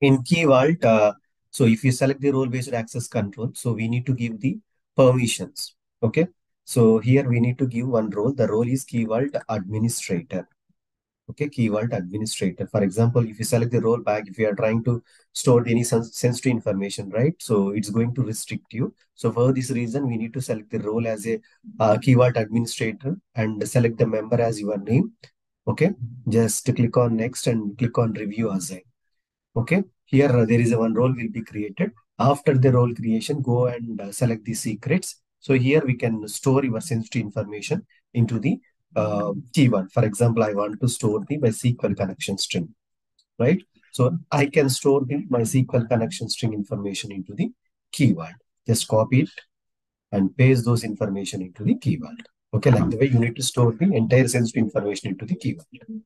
In Key Vault, uh, so if you select the role-based access control, so we need to give the permissions. Okay. So here we need to give one role. The role is Key Vault Administrator. Okay, Key Vault Administrator. For example, if you select the RBAC, if you are trying to store any sensitive information, right? So it's going to restrict you. So for this reason, we need to select the role as a uh, Key Vault Administrator and select the member as your name. Okay, just click on next and click on review assign. Okay, here uh, there is a one role will be created. After the role creation, go and uh, select the secrets. So here we can store your sensitive information into the uh, key one. For example, I want to store the MySQL connection string, right? So I can store the MySQL connection string information into the Key Vault. Just copy it and paste those information into the Key Vault. Okay, like the way you need to store the entire sensitive information into the Key Vault.